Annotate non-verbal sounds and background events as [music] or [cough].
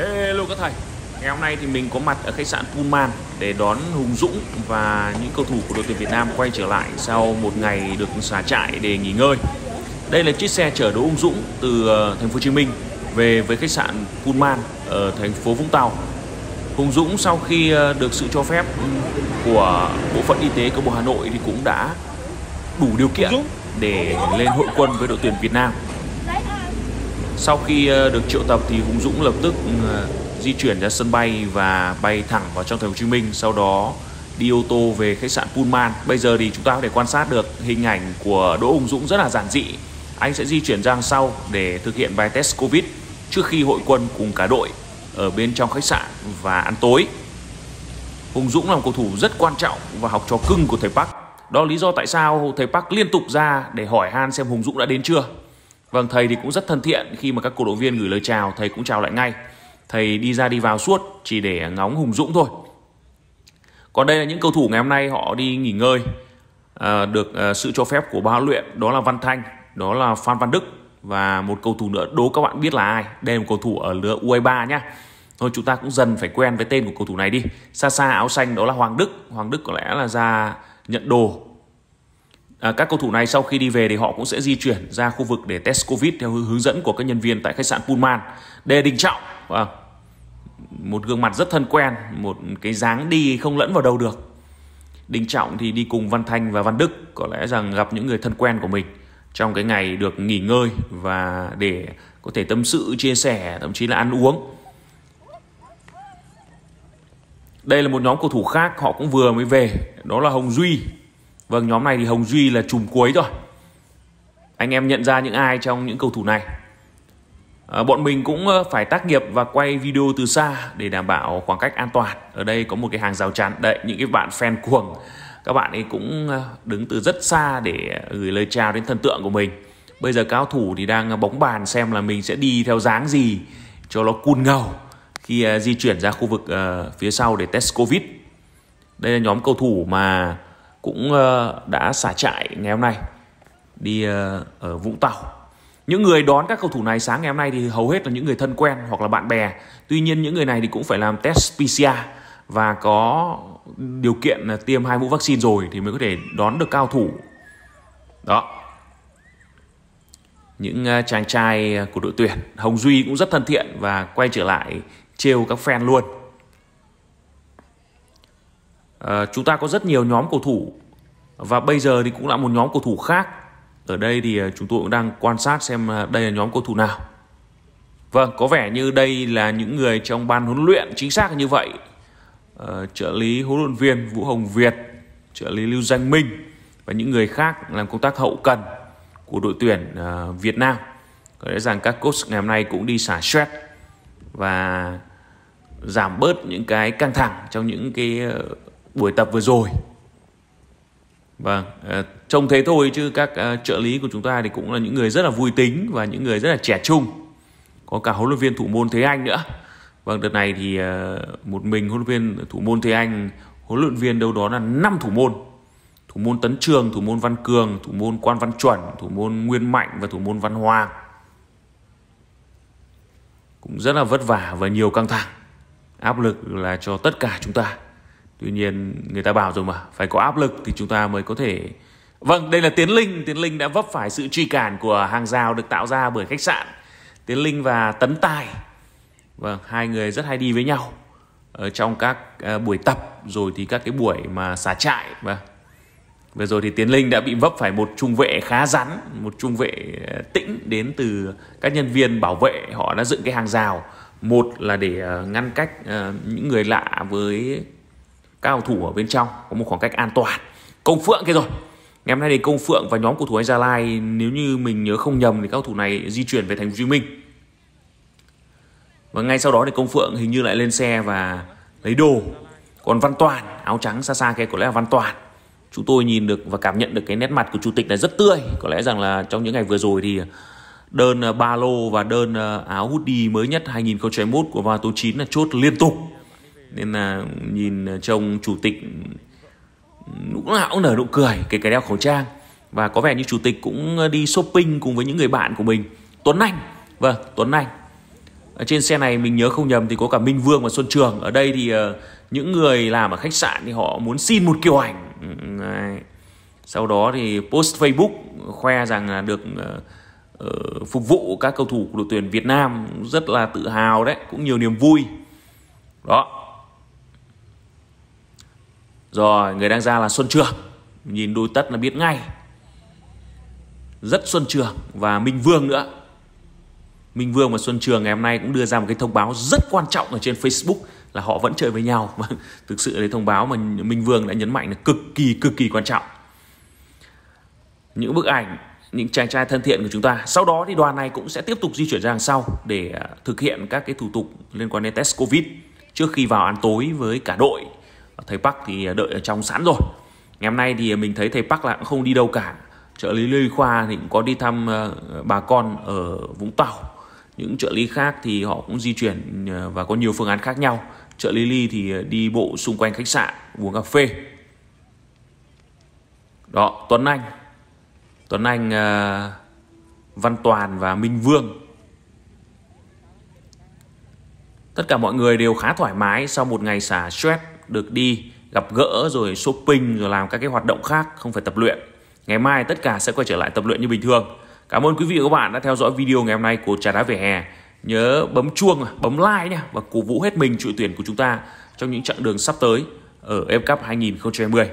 Hello các thầy Ngày hôm nay thì mình có mặt ở khách sạn Pullman để đón Hùng Dũng và những cầu thủ của đội tuyển Việt Nam quay trở lại sau một ngày được xả trại để nghỉ ngơi. Đây là chiếc xe chở Đỗ Hùng Dũng từ ờ, thành phố Hồ Chí Minh về với khách sạn Pullman ở thành phố Vũng Tàu. Hùng Dũng sau khi ờ, được sự cho phép của bộ phận y tế của Bộ Hà Nội thì cũng đã đủ điều kiện để lên hội quân với đội tuyển Việt Nam. Sau khi ờ, được triệu tập thì Hùng Dũng lập tức ừ, di chuyển ra sân bay và bay thẳng vào trong thành phố Hồ Chí Minh, sau đó đi ô tô về khách sạn Pullman. Bây giờ thì chúng ta có thể quan sát được hình ảnh của Đỗ Hùng Dũng rất là giản dị. Anh sẽ di chuyển ra đằng sau để thực hiện bài test Covid trước khi hội quân cùng cả đội ở bên trong khách sạn và ăn tối. Hùng Dũng là một cầu thủ rất quan trọng và học trò cưng của thầy Park. Đó là lý do tại sao thầy Park liên tục ra để hỏi han xem Hùng Dũng đã đến chưa. Vâng, thầy thì cũng rất thân thiện khi mà các cổ động viên gửi lời chào, thầy cũng chào lại ngay. Thầy đi ra đi vào suốt chỉ để ngóng Hùng Dũng thôi. Còn đây là những cầu thủ ngày hôm nay họ đi nghỉ ngơi, à, được à, sự cho phép của ban huấn luyện, đó là Văn Thanh, đó là Phan Văn Đức và một cầu thủ nữa đố các bạn biết là ai. Đây là một cầu thủ ở lứa U23 nhá. Thôi chúng ta cũng dần phải quen với tên của cầu thủ này đi. Xa xa áo xanh đó là Hoàng Đức. Hoàng Đức có lẽ là ra nhận đồ À, các cầu thủ này sau khi đi về thì họ cũng sẽ di chuyển ra khu vực để test Covid theo hướng dẫn của các nhân viên tại khách sạn Pullman. Đây Đình Trọng, à, một gương mặt rất thân quen, một cái dáng đi không lẫn vào đâu được. Đình Trọng thì đi cùng Văn Thanh và Văn Đức, có lẽ rằng gặp những người thân quen của mình trong cái ngày được nghỉ ngơi và để có thể tâm sự, chia sẻ, thậm chí là ăn uống. Đây là một nhóm cầu thủ khác họ cũng vừa mới về, đó là Hồng Duy, Vâng, nhóm này thì Hồng Duy là chùm cuối rồi. Anh em nhận ra những ai trong những cầu thủ này? À, bọn mình cũng ờ, phải tác nghiệp và quay video từ xa để đảm bảo khoảng cách an toàn. Ở đây có một cái hàng rào chắn. Đấy, những cái bạn fan cuồng. Các bạn ấy cũng ờ, đứng từ rất xa để gửi lời chào đến thần tượng của mình. Bây giờ cao thủ thì đang bóng bàn xem là mình sẽ đi theo dáng gì cho nó cun ngầu khi ờ, di chuyển ra khu vực phía sau để test Covid. Đây là nhóm cầu thủ mà cũng ờ, đã xả trại ngày hôm nay đi ờ, ở Vũng Tàu. Những người đón các cầu thủ này sáng ngày hôm nay thì hầu hết là những người thân quen hoặc là bạn bè. Tuy nhiên những người này thì cũng phải làm test PCR và có điều kiện là tiêm hai mũi vaccine rồi thì mới có thể đón được cao thủ. Đó. Những ờ, chàng trai của đội tuyển, Hồng Duy cũng rất thân thiện và quay trở lại trêu các fan luôn. À, chúng ta có rất nhiều nhóm cầu thủ và bây giờ thì cũng là một nhóm cầu thủ khác. Ở đây thì ờ, chúng tôi cũng đang quan sát xem ờ, đây là nhóm cầu thủ nào. Vâng, có vẻ như đây là những người trong ban huấn luyện chính xác như vậy. À, trợ lý huấn luyện viên Vũ Hồng Việt, trợ lý Lưu Danh Minh và những người khác làm công tác hậu cần của đội tuyển à, Việt Nam. Có lẽ rằng các coach ngày hôm nay cũng đi xả stress và giảm bớt những cái căng thẳng trong những cái buổi tập vừa rồi. Vâng ờ, trông thế thôi chứ các ờ, trợ lý của chúng ta thì cũng là những người rất là vui tính và những người rất là trẻ trung. Có cả huấn luyện viên thủ môn thế anh nữa. Vâng đợt này thì ờ, một mình huấn luyện viên thủ môn thế anh, huấn luyện viên đâu đó là năm thủ môn. Thủ môn tấn trường, thủ môn văn cường, thủ môn quan văn chuẩn, thủ môn nguyên mạnh và thủ môn văn hoàng cũng rất là vất vả và nhiều căng thẳng. Áp lực là cho tất cả chúng ta tuy nhiên, người ta bảo rồi mà, phải có áp lực thì chúng ta mới có thể vâng đây là tiến linh. Tiến linh đã vấp phải sự truy cản của hàng rào được tạo ra bởi khách sạn. Tiến linh và tấn tài. Vâng hai người rất hay đi với nhau ở trong các ờ, buổi tập, rồi thì các cái buổi mà xả trại và vừa rồi thì tiến linh đã bị vấp phải một trung vệ khá rắn, một trung vệ ờ, tĩnh đến từ các nhân viên bảo vệ. Họ đã dựng cái hàng rào. Một là để ờ, ngăn cách những người lạ với cao thủ ở bên trong, có một khoảng cách an toàn. Công phượng kia rồi. Ngày hôm nay thì công phượng và nhóm cầu thủ anh gia lai, nếu như mình nhớ không nhầm thì cao thủ này di chuyển về thành phố hồ chí minh. Và ngay sau đó thì công phượng hình như lại lên xe và lấy đồ. Còn văn toàn, áo trắng xa xa kia, có lẽ là văn toàn. Chúng tôi nhìn được và cảm nhận được cái nét mặt của chủ tịch là rất tươi. Có lẽ rằng là trong những ngày vừa rồi thì đơn à, ba lô và đơn à, áo hoodie mới nhất 2021 của Vato 9 là chốt liên tục nên là nhìn à, trông chủ tịch lúc nào cũng nở nụ cười kể cả đeo khẩu trang. Và có vẻ như chủ tịch cũng à, đi shopping cùng với những người bạn của mình. Tuấn Anh. Vâng Tuấn Anh. Ở trên xe này mình nhớ không nhầm thì có cả Minh Vương và Xuân Trường. Ở đây thì uh, những người làm ở khách sạn thì họ muốn xin một kiểu ảnh. Ừ, đấy. sau đó thì post Facebook khoe rằng là được uh, uh, phục vụ các cầu thủ của đội tuyển Việt Nam. Rất là tự hào đấy cũng nhiều niềm vui. Đó rồi, người đang ra là Xuân Trường. Nhìn đôi tất là biết ngay. Rất Xuân Trường và Minh Vương nữa. Minh Vương và Xuân Trường ngày hôm nay cũng đưa ra một cái thông báo rất quan trọng ở trên Facebook là họ vẫn chơi với nhau. Và [laughs] thực sự đấy thông báo mà Minh Vương đã nhấn mạnh là cực kỳ cực kỳ quan trọng. Những bức ảnh, những chàng trai thân thiện của chúng ta. Sau đó thì đoàn này cũng sẽ tiếp tục di chuyển ra đằng sau để à, thực hiện các cái thủ tục liên quan đến test covid trước khi vào ăn tối với cả đội thầy Park thì à, đợi ở trong sẵn rồi. Ngày hôm nay thì mình thấy thầy Park là cũng không đi đâu cả. Trợ lý Lê Khoa thì cũng có đi thăm à, bà con ở Vũng Tàu. Những trợ lý khác thì họ cũng di chuyển à, và có nhiều phương án khác nhau. Trợ lý Ly thì đi bộ xung quanh khách sạn, uống cà phê. Đó, Tuấn Anh. Tuấn Anh Văn Toàn và Minh Vương. Tất cả mọi người đều khá thoải mái sau một ngày xả stress được đi, gặp gỡ, rồi shopping, rồi làm các cái hoạt động khác, không phải tập luyện. Ngày mai tất cả sẽ quay trở lại tập luyện như bình thường. Cảm ơn quý vị và các bạn đã theo dõi video ngày hôm nay của trà đá về hè. Nhớ bấm chuông, bấm like nha, và cổ vũ hết mình đội tuyển của chúng ta trong những chặng đường sắp tới ở F Cup 2020